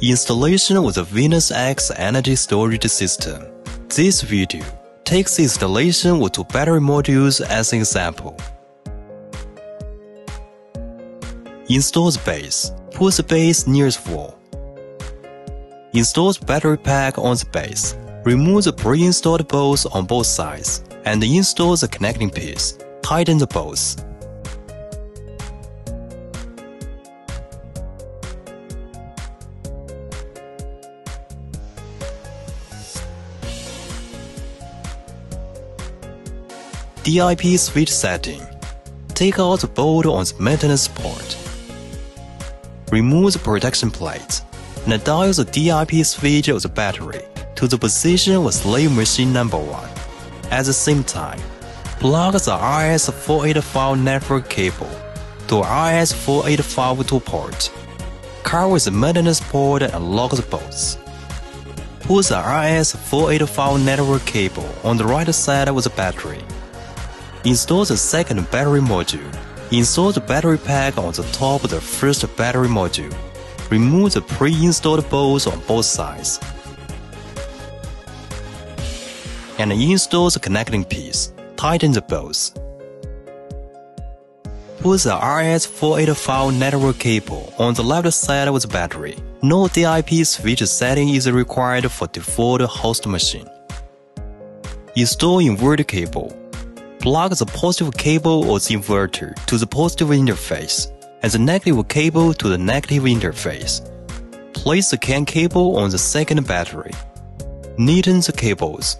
Installation of the Venus X energy storage system. This video takes installation of two battery modules as an example. Install the base. Put the base near the wall. Install the battery pack on the base. Remove the pre-installed bolts on both sides and install the connecting piece. Tighten the bolts. DIP switch setting. Take out the bolt on the maintenance port. Remove the protection plate and dial the DIP switch of the battery to the position of slave machine number 1. At the same time, plug the RS485 network cable to RS485 port. Cover the maintenance port and lock the bolts. Put the RS485 network cable on the right side of the battery. Install the second battery module. Install the battery pack on the top of the first battery module. Remove the pre-installed bolts on both sides. And install the connecting piece. Tighten the bolts. Put the RS485 network cable on the left side of the battery. No DIP switch setting is required for default host machine. Install inverter cable plug the positive cable of the inverter to the positive interface and the negative cable to the negative interface. Place the CAN cable on the second battery. Neaten the cables.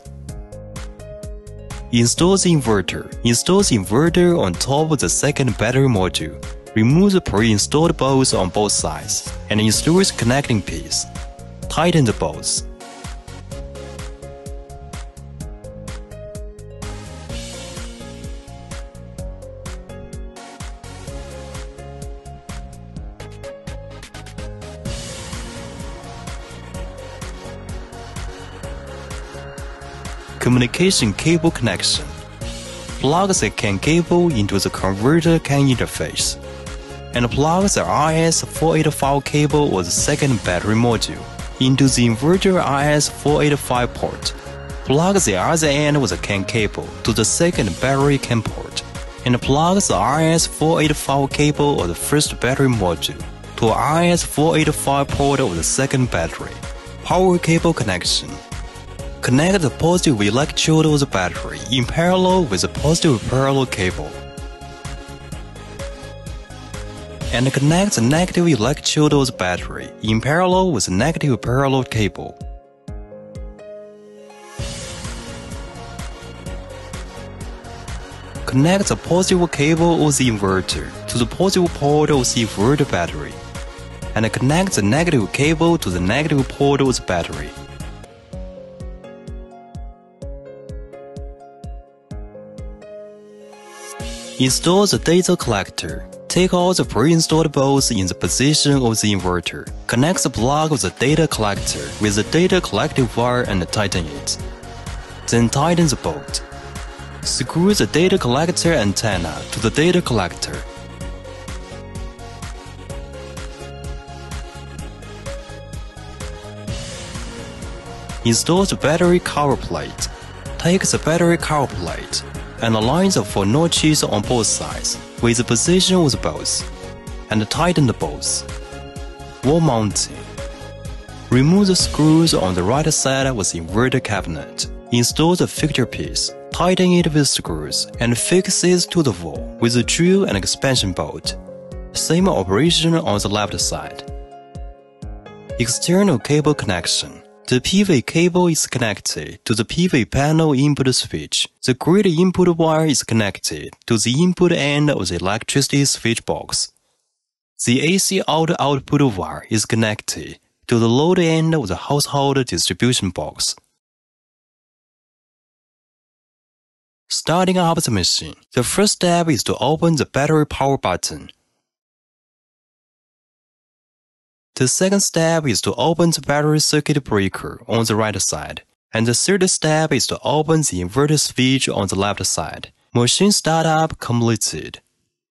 Install the inverter. Install the inverter on top of the second battery module. Remove the pre-installed bolts on both sides and install the connecting piece. Tighten the bolts. Communication cable connection. Plug the CAN cable into the converter CAN interface, and plug the RS485 cable or the second battery module into the inverter RS485 port. Plug the other end with the CAN cable to the second battery CAN port, and plug the RS485 cable or the first battery module to RS485 port of the second battery. Power cable connection. Connect the positive electrode of the battery in parallel with the positive parallel cable. And connect the negative electrode of the battery in parallel with the negative parallel cable. Connect the positive cable of the inverter to the positive port of the inverter battery, and connect the negative cable to the negative port of the battery. Install the data collector. Take all the pre-installed bolts in the position of the inverter. Connect the plug of the data collector with the data collecting wire and tighten it. Then tighten the bolt. Screw the data collector antenna to the data collector. Install the battery cover plate. Take the battery cover plate and align the four notches on both sides with the position of the bolts, and tighten the bolts. Wall mounting. Remove the screws on the right side with the inverter cabinet. Install the fixture piece, tighten it with screws, and fix it to the wall with a drill and expansion bolt. Same operation on the left side. External cable connection. The PV cable is connected to the PV panel input switch. The grid input wire is connected to the input end of the electricity switch box. The AC out output wire is connected to the load end of the household distribution box. Starting up the machine, the first step is to open the battery power button. The second step is to open the battery circuit breaker on the right side. And the third step is to open the inverter switch on the left side. Machine startup completed.